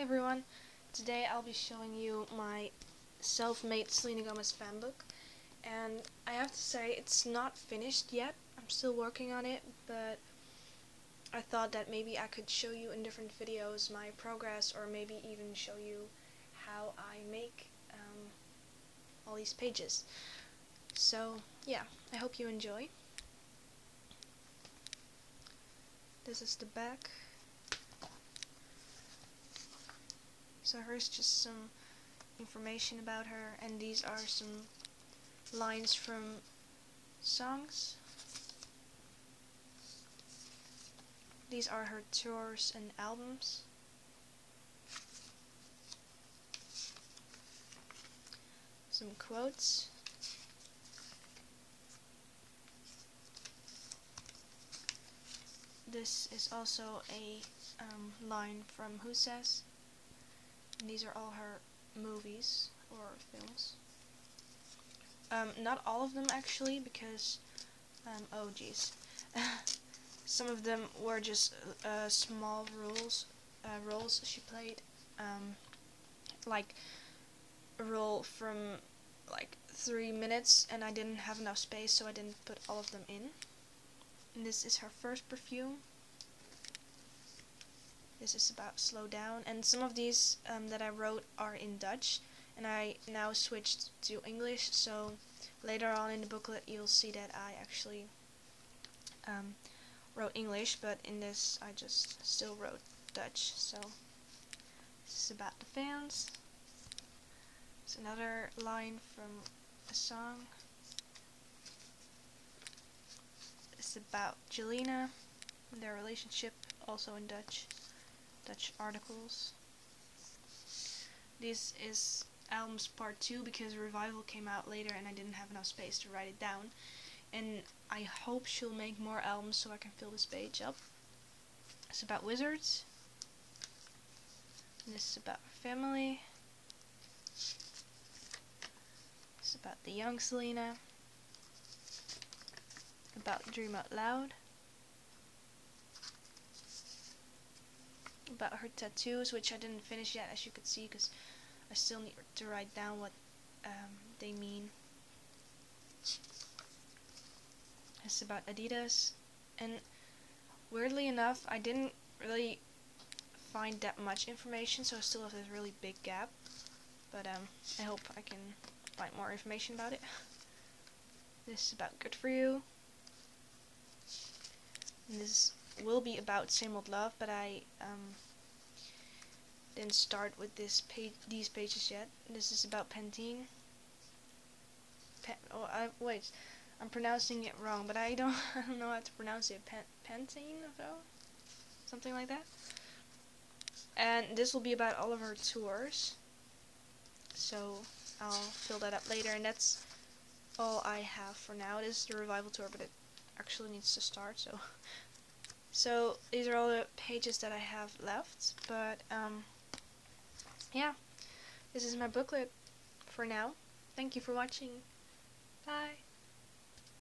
Hey everyone, today I'll be showing you my self-made Selena Gomez fan book and I have to say it's not finished yet, I'm still working on it but I thought that maybe I could show you in different videos my progress or maybe even show you how I make um, all these pages. So yeah, I hope you enjoy. This is the back. So here's just some information about her, and these are some lines from songs. These are her tours and albums. Some quotes. This is also a um, line from Who Says. And these are all her movies or films. Um, not all of them actually, because um, oh geez, some of them were just uh, small roles. Uh, roles she played, um, like a role from like three minutes, and I didn't have enough space, so I didn't put all of them in. And this is her first perfume. This is about slow down. And some of these um, that I wrote are in Dutch. And I now switched to English. So later on in the booklet you'll see that I actually um, wrote English. But in this I just still wrote Dutch. So this is about the fans. It's another line from a song. It's about Jelena and their relationship, also in Dutch. Dutch articles. This is albums part 2 because Revival came out later and I didn't have enough space to write it down. And I hope she'll make more albums so I can fill this page up. It's about wizards. And this is about family. It's about the young Selena. About Dream Out Loud. About her tattoos, which I didn't finish yet, as you could see, because I still need to write down what um, they mean. It's about Adidas, and weirdly enough, I didn't really find that much information, so I still have this really big gap. But um, I hope I can find more information about it. This is about Good For You. And this will be about Same Old Love, but I um, didn't start with this page, these pages yet. This is about Pantene. Oh, I wait, I'm pronouncing it wrong, but I don't, I don't know how to pronounce it. Pen Pantene, so something like that. And this will be about all of her tours. So I'll fill that up later, and that's all I have for now. It is the revival tour, but it actually needs to start, so so these are all the pages that I have left, but um, yeah, this is my booklet for now. Thank you for watching. Bye.